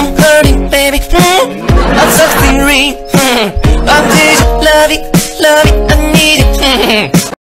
I'm hurting, baby. Mm. I'm so theory. Mm. I'm did love it, love it.